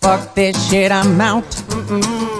Fuck this shit, I'm out. Mm-mm.